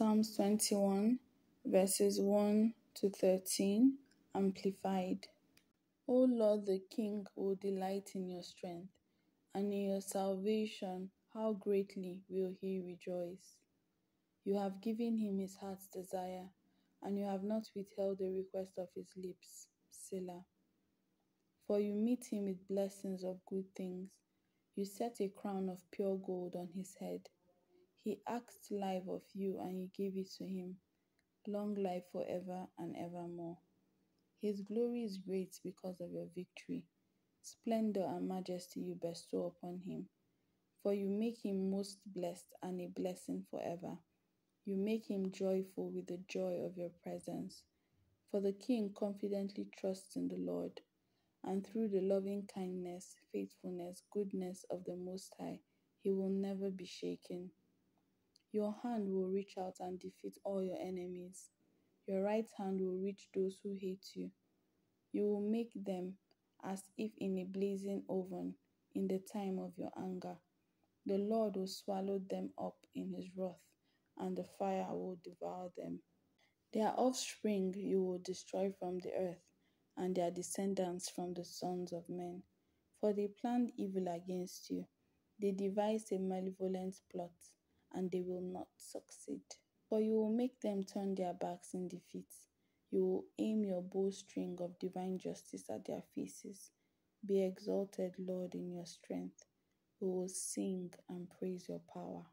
Psalms 21, verses 1 to 13, Amplified. O Lord the King will delight in your strength, and in your salvation, how greatly will he rejoice! You have given him his heart's desire, and you have not withheld the request of his lips. Selah. For you meet him with blessings of good things. You set a crown of pure gold on his head. He asked life of you, and you gave it to him. Long life forever and evermore. His glory is great because of your victory. Splendor and majesty you bestow upon him. For you make him most blessed and a blessing forever. You make him joyful with the joy of your presence. For the king confidently trusts in the Lord, and through the loving kindness, faithfulness, goodness of the Most High, he will never be shaken. Your hand will reach out and defeat all your enemies. Your right hand will reach those who hate you. You will make them as if in a blazing oven in the time of your anger. The Lord will swallow them up in his wrath, and the fire will devour them. Their offspring you will destroy from the earth, and their descendants from the sons of men. For they planned evil against you, they devised a malevolent plot and they will not succeed. For you will make them turn their backs in defeat. You will aim your bowstring of divine justice at their faces. Be exalted, Lord, in your strength. We will sing and praise your power.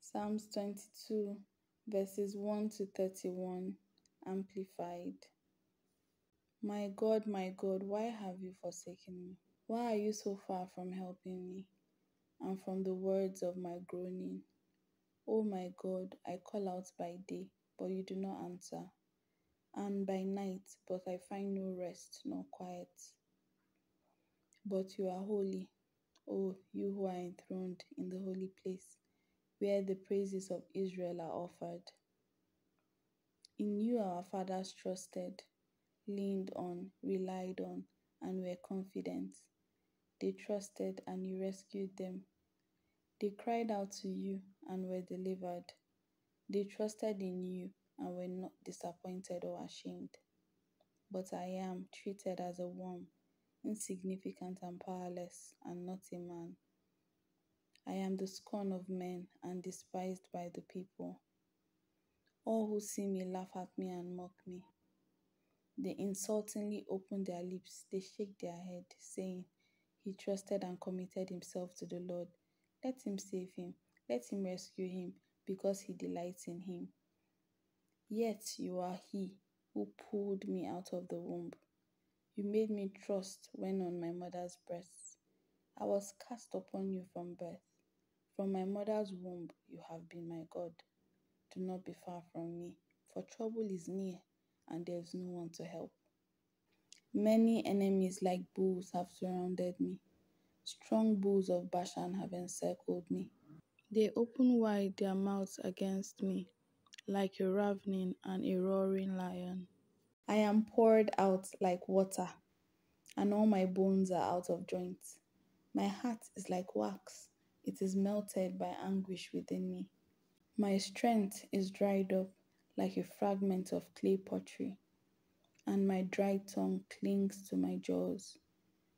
Psalms 22, verses 1 to 31, Amplified. My God, my God, why have you forsaken me? Why are you so far from helping me and from the words of my groaning? O my God, I call out by day, but you do not answer, and by night, but I find no rest nor quiet. But you are holy, O you who are enthroned in the holy place, where the praises of Israel are offered. In you our fathers trusted, leaned on, relied on, and were confident. They trusted, and you rescued them. They cried out to you and were delivered. They trusted in you and were not disappointed or ashamed. But I am treated as a worm, insignificant and powerless, and not a man. I am the scorn of men and despised by the people. All who see me laugh at me and mock me. They insultingly open their lips, they shake their head, saying, He trusted and committed himself to the Lord. Let him save him, let him rescue him, because he delights in him. Yet you are he who pulled me out of the womb. You made me trust when on my mother's breast. I was cast upon you from birth. From my mother's womb you have been my God. Do not be far from me, for trouble is near, and there is no one to help. Many enemies like bulls have surrounded me. Strong bulls of Bashan have encircled me. They open wide their mouths against me, like a ravening and a roaring lion. I am poured out like water, and all my bones are out of joint. My heart is like wax, it is melted by anguish within me. My strength is dried up like a fragment of clay pottery, and my dry tongue clings to my jaws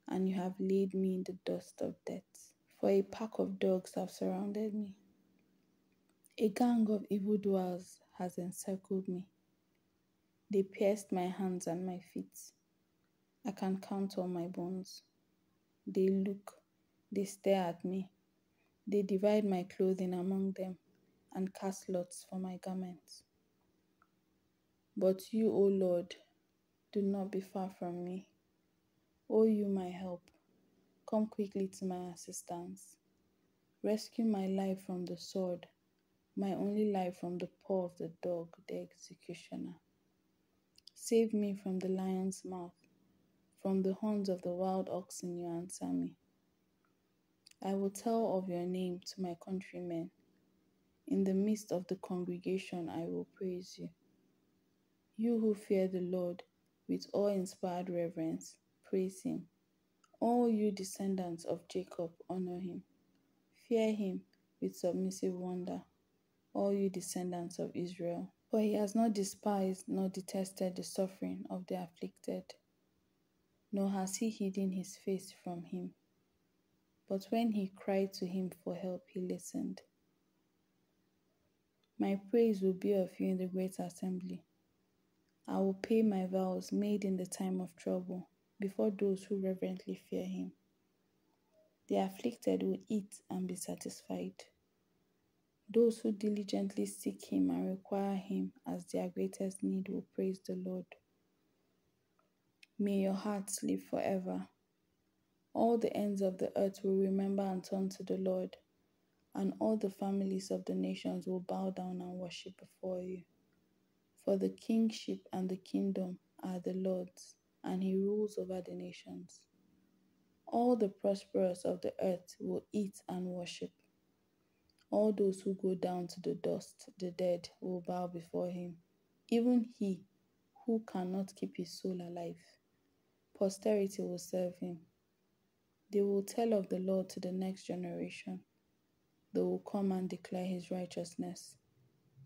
and you have laid me in the dust of death. For a pack of dogs have surrounded me. A gang of evildoers has encircled me. They pierced my hands and my feet. I can count all my bones. They look, they stare at me. They divide my clothing among them and cast lots for my garments. But you, O Lord, do not be far from me. O you my help, come quickly to my assistance. Rescue my life from the sword, my only life from the paw of the dog, the executioner. Save me from the lion's mouth, from the horns of the wild oxen you answer me. I will tell of your name to my countrymen. In the midst of the congregation, I will praise you. You who fear the Lord with awe inspired reverence, praise him. All you descendants of Jacob, honor him. Fear him with submissive wonder. all you descendants of Israel. For he has not despised nor detested the suffering of the afflicted, nor has he hidden his face from him. But when he cried to him for help, he listened. My praise will be of you in the great assembly. I will pay my vows made in the time of trouble before those who reverently fear him. The afflicted will eat and be satisfied. Those who diligently seek him and require him as their greatest need will praise the Lord. May your hearts live forever. All the ends of the earth will remember and turn to the Lord, and all the families of the nations will bow down and worship before you. For the kingship and the kingdom are the Lord's, and he rules over the nations. All the prosperous of the earth will eat and worship. All those who go down to the dust, the dead, will bow before him. Even he who cannot keep his soul alive. Posterity will serve him. They will tell of the Lord to the next generation. They will come and declare his righteousness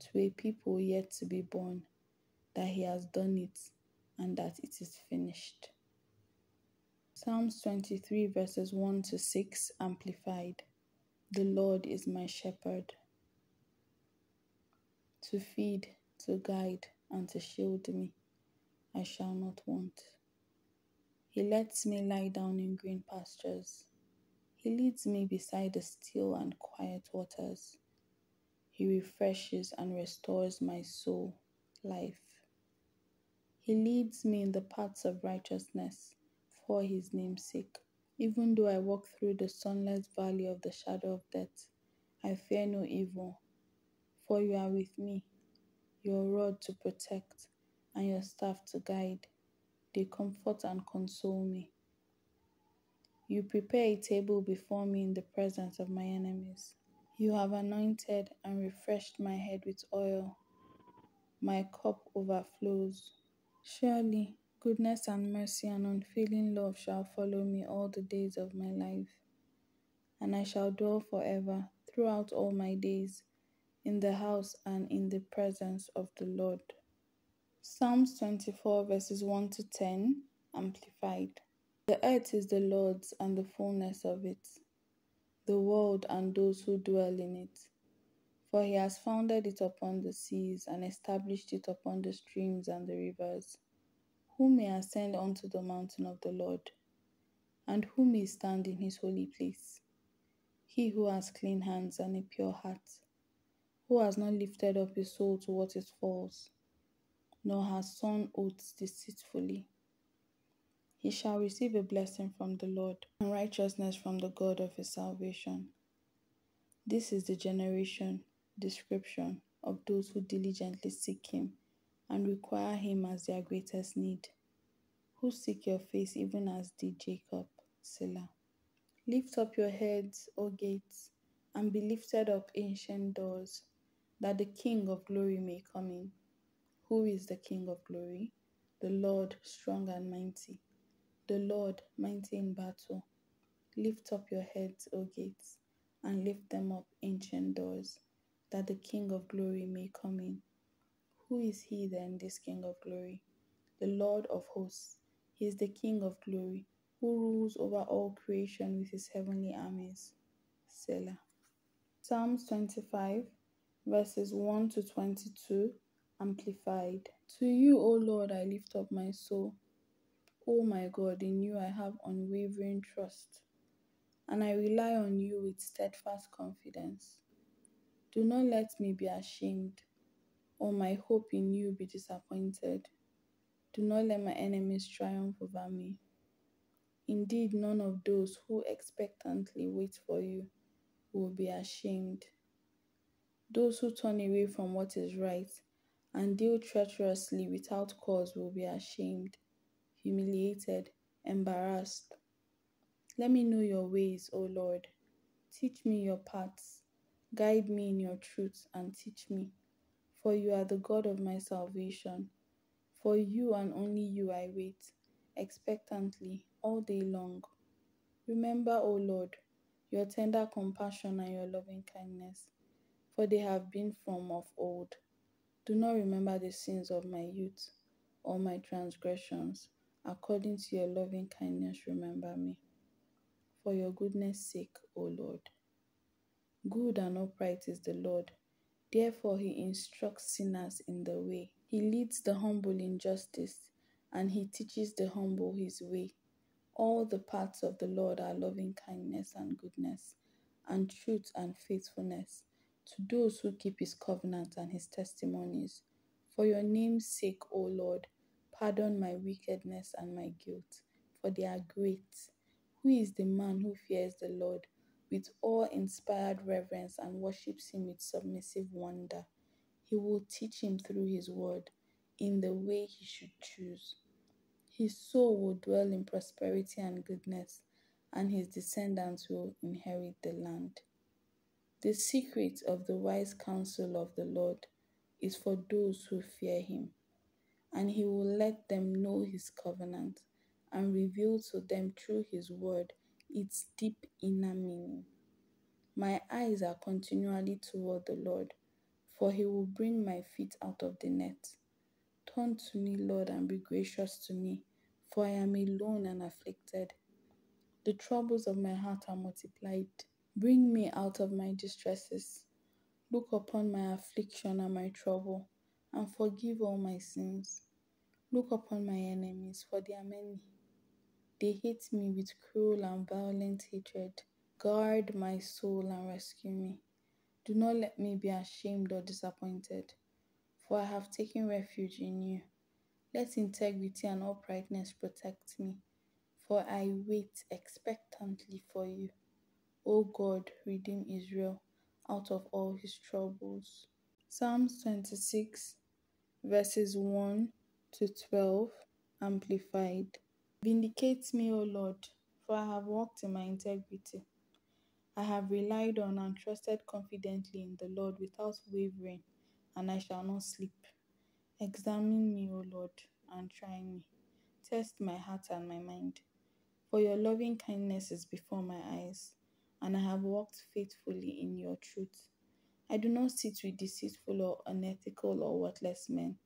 to a people yet to be born, that he has done it and that it is finished. Psalms 23, verses 1 to 6, Amplified. The Lord is my shepherd. To feed, to guide, and to shield me, I shall not want. He lets me lie down in green pastures. He leads me beside the still and quiet waters. He refreshes and restores my soul, life. He leads me in the paths of righteousness for his name's sake. Even though I walk through the sunless valley of the shadow of death, I fear no evil, for you are with me. Your rod to protect and your staff to guide, they comfort and console me. You prepare a table before me in the presence of my enemies. You have anointed and refreshed my head with oil. My cup overflows. Surely Goodness and mercy and unfailing love shall follow me all the days of my life, and I shall dwell forever throughout all my days in the house and in the presence of the Lord. Psalms 24, verses 1 to 10, Amplified. The earth is the Lord's and the fullness of it, the world and those who dwell in it. For he has founded it upon the seas and established it upon the streams and the rivers. Who may ascend unto the mountain of the Lord? And who may stand in his holy place? He who has clean hands and a pure heart, who has not lifted up his soul to what is false, nor has sworn oaths deceitfully. He shall receive a blessing from the Lord, and righteousness from the God of his salvation. This is the generation, description of those who diligently seek him and require him as their greatest need, who seek your face even as did Jacob. Selah. Lift up your heads, O gates, and be lifted up, ancient doors, that the King of glory may come in. Who is the King of glory? The Lord strong and mighty, the Lord mighty in battle. Lift up your heads, O gates, and lift them up, ancient doors, that the King of glory may come in. Who is he then, this King of glory? The Lord of hosts. He is the King of glory, who rules over all creation with his heavenly armies. Selah. Psalms 25, verses 1 to 22, Amplified. To you, O Lord, I lift up my soul. O my God, in you I have unwavering trust, and I rely on you with steadfast confidence. Do not let me be ashamed or my hope in you be disappointed. Do not let my enemies triumph over me. Indeed, none of those who expectantly wait for you will be ashamed. Those who turn away from what is right and deal treacherously without cause will be ashamed, humiliated, embarrassed. Let me know your ways, O Lord. Teach me your paths. Guide me in your truth and teach me for you are the God of my salvation. For you and only you I wait, expectantly, all day long. Remember, O Lord, your tender compassion and your loving kindness, for they have been from of old. Do not remember the sins of my youth or my transgressions. According to your loving kindness, remember me. For your goodness' sake, O Lord. Good and upright is the Lord. Therefore, he instructs sinners in the way. He leads the humble in justice, and he teaches the humble his way. All the paths of the Lord are loving kindness and goodness, and truth and faithfulness to those who keep his covenant and his testimonies. For your name's sake, O Lord, pardon my wickedness and my guilt, for they are great. Who is the man who fears the Lord? With awe inspired reverence and worships him with submissive wonder. He will teach him through his word in the way he should choose. His soul will dwell in prosperity and goodness, and his descendants will inherit the land. The secret of the wise counsel of the Lord is for those who fear him, and he will let them know his covenant and reveal to them through his word its deep inner meaning. My eyes are continually toward the Lord, for he will bring my feet out of the net. Turn to me, Lord, and be gracious to me, for I am alone and afflicted. The troubles of my heart are multiplied. Bring me out of my distresses. Look upon my affliction and my trouble, and forgive all my sins. Look upon my enemies, for they are many. They hate me with cruel and violent hatred. Guard my soul and rescue me. Do not let me be ashamed or disappointed, for I have taken refuge in you. Let integrity and uprightness protect me, for I wait expectantly for you. O God, redeem Israel out of all his troubles. Psalms 26, verses 1 to 12, Amplified. Vindicate me, O Lord, for I have walked in my integrity. I have relied on and trusted confidently in the Lord without wavering, and I shall not sleep. Examine me, O Lord, and try me. Test my heart and my mind. For your loving kindness is before my eyes, and I have walked faithfully in your truth. I do not sit with deceitful or unethical or worthless men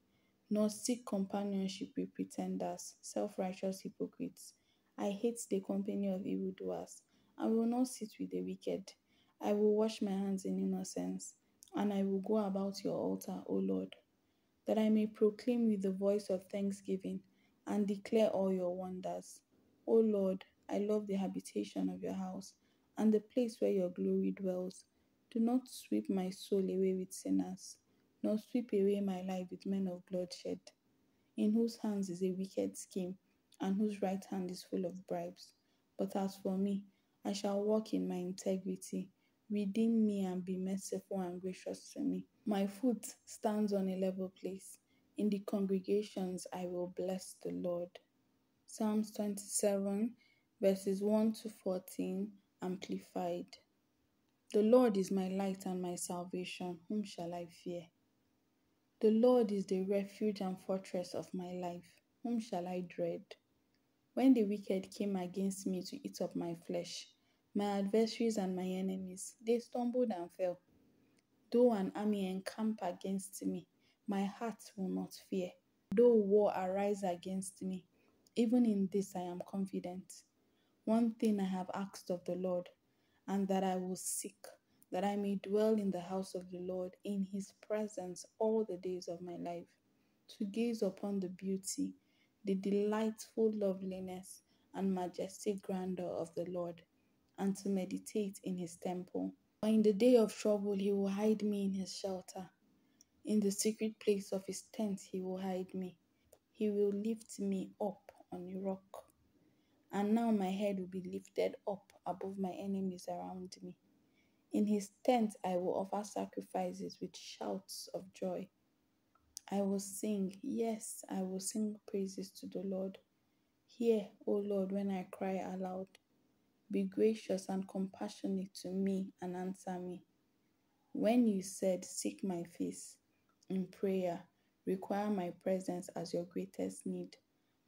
nor seek companionship with pretenders, self righteous hypocrites. I hate the company of evildoers, and will not sit with the wicked. I will wash my hands in innocence, and I will go about your altar, O Lord, that I may proclaim with the voice of thanksgiving and declare all your wonders. O Lord, I love the habitation of your house and the place where your glory dwells. Do not sweep my soul away with sinners nor sweep away my life with men of bloodshed, in whose hands is a wicked scheme, and whose right hand is full of bribes. But as for me, I shall walk in my integrity. Redeem me and be merciful and gracious to me. My foot stands on a level place. In the congregations, I will bless the Lord. Psalms 27, verses 1 to 14, Amplified. The Lord is my light and my salvation. Whom shall I fear? The Lord is the refuge and fortress of my life. Whom shall I dread? When the wicked came against me to eat up my flesh, my adversaries and my enemies, they stumbled and fell. Though an army encamp against me, my heart will not fear. Though war arise against me, even in this I am confident. One thing I have asked of the Lord, and that I will seek that I may dwell in the house of the Lord in his presence all the days of my life, to gaze upon the beauty, the delightful loveliness, and majestic grandeur of the Lord, and to meditate in his temple. For in the day of trouble, he will hide me in his shelter. In the secret place of his tent, he will hide me. He will lift me up on a rock. And now my head will be lifted up above my enemies around me. In his tent I will offer sacrifices with shouts of joy. I will sing, yes, I will sing praises to the Lord. Hear, O Lord, when I cry aloud. Be gracious and compassionate to me and answer me. When you said, Seek my face in prayer, require my presence as your greatest need,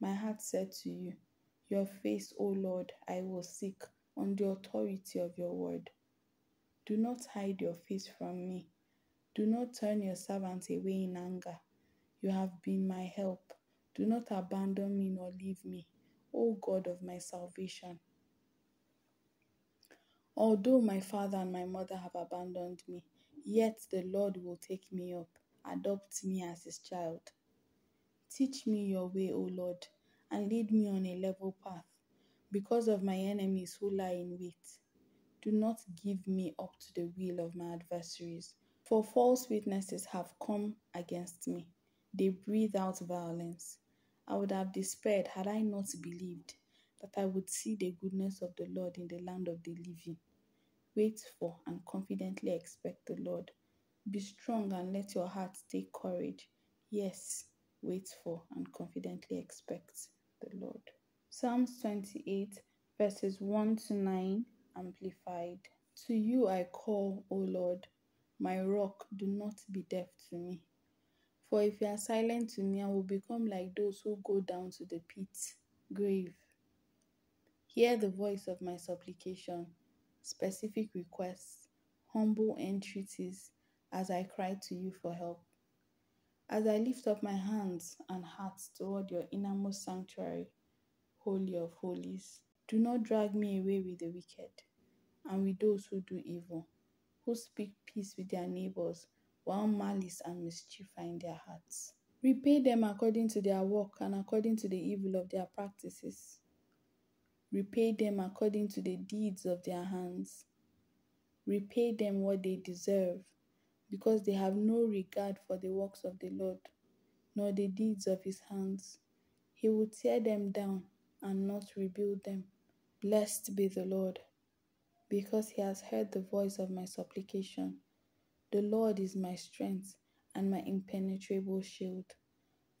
my heart said to you, Your face, O Lord, I will seek on the authority of your word. Do not hide your face from me Do not turn your servant away in anger. You have been my help. Do not abandon me nor leave me, O God of my salvation. Although my father and my mother have abandoned me, yet the Lord will take me up, adopt me as his child. Teach me your way, O Lord, and lead me on a level path, because of my enemies who lie in wait. Do not give me up to the will of my adversaries for false witnesses have come against me. They breathe out violence. I would have despaired had I not believed that I would see the goodness of the Lord in the land of the living. Wait for and confidently expect the Lord. Be strong and let your heart take courage. Yes, wait for and confidently expect the Lord. Psalms 28, verses 1 to 9, Amplified. To you I call, O Lord. My rock, do not be deaf to me. For if you are silent to me, I will become like those who go down to the pit, grave. Hear the voice of my supplication, specific requests, humble entreaties as I cry to you for help. As I lift up my hands and heart toward your innermost sanctuary, Holy of Holies, do not drag me away with the wicked and with those who do evil who speak peace with their neighbors, while malice and mischief are in their hearts. Repay them according to their work and according to the evil of their practices. Repay them according to the deeds of their hands. Repay them what they deserve, because they have no regard for the works of the Lord, nor the deeds of his hands. He will tear them down and not rebuild them. Blessed be the Lord because he has heard the voice of my supplication. The Lord is my strength and my impenetrable shield.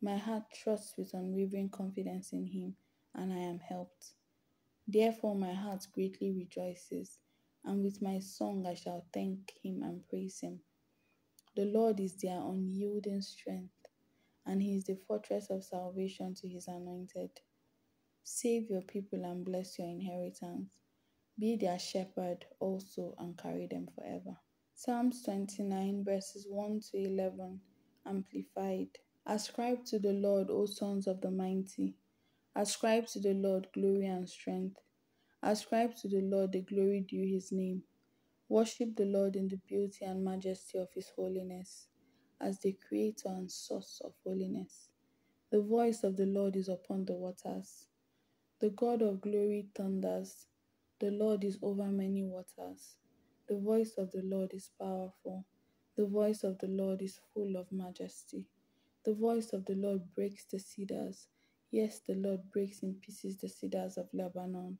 My heart trusts with unwavering confidence in him, and I am helped. Therefore, my heart greatly rejoices, and with my song I shall thank him and praise him. The Lord is their unyielding strength, and he is the fortress of salvation to his anointed. Save your people and bless your inheritance. Be their shepherd also and carry them forever. Psalms 29, verses 1 to 11, Amplified. Ascribe to the Lord, O sons of the mighty. Ascribe to the Lord glory and strength. Ascribe to the Lord the glory due his name. Worship the Lord in the beauty and majesty of his holiness, as the creator and source of holiness. The voice of the Lord is upon the waters. The God of glory thunders. The Lord is over many waters. The voice of the Lord is powerful. The voice of the Lord is full of majesty. The voice of the Lord breaks the cedars. Yes, the Lord breaks in pieces the cedars of Lebanon.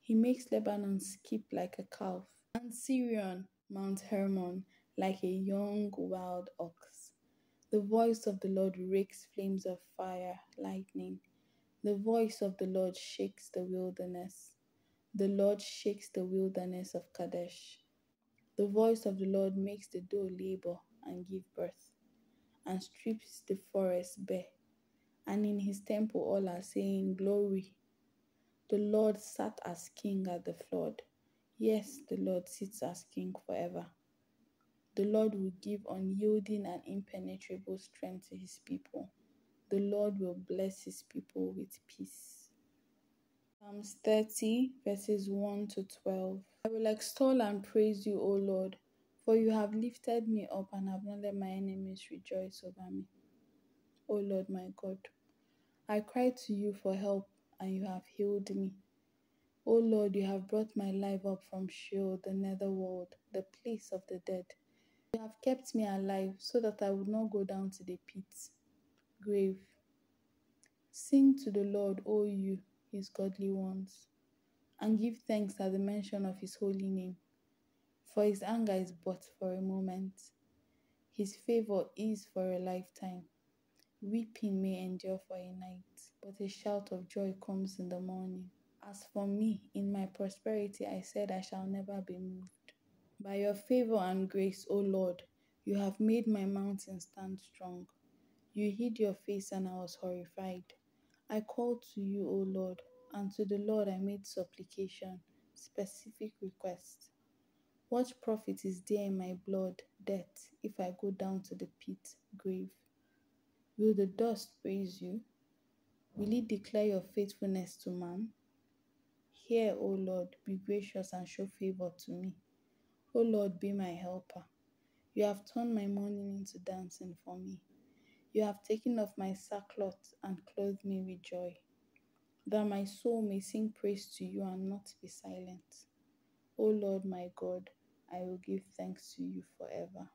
He makes Lebanon skip like a calf, and Sirion, Mount Hermon, like a young wild ox. The voice of the Lord rakes flames of fire, lightning. The voice of the Lord shakes the wilderness. The Lord shakes the wilderness of Kadesh. The voice of the Lord makes the doe labor and give birth, and strips the forest bare. And in his temple all are saying, Glory. The Lord sat as king at the flood. Yes, the Lord sits as king forever. The Lord will give unyielding and impenetrable strength to his people. The Lord will bless his people with peace. Psalms 30, verses 1 to 12. I will extol and praise you, O Lord, for you have lifted me up and have not let my enemies rejoice over me. O Lord my God, I cried to you for help, and you have healed me. O Lord, you have brought my life up from Sheol, the netherworld, the place of the dead. You have kept me alive so that I would not go down to the pit, grave. Sing to the Lord, O you his godly ones, and give thanks at the mention of his holy name. For his anger is but for a moment, his favor is for a lifetime. Weeping may endure for a night, but a shout of joy comes in the morning. As for me, in my prosperity, I said, I shall never be moved. By your favor and grace, O Lord, you have made my mountain stand strong. You hid your face, and I was horrified. I called to you, O Lord, and to the Lord I made supplication, specific request. What profit is there in my blood, death, if I go down to the pit, grave? Will the dust praise you? Will it declare your faithfulness to man? Hear, O Lord, be gracious and show favor to me. O Lord, be my helper. You have turned my mourning into dancing for me. You have taken off my sackcloth and clothed me with joy, that my soul may sing praise to you and not be silent. O Lord my God, I will give thanks to you forever.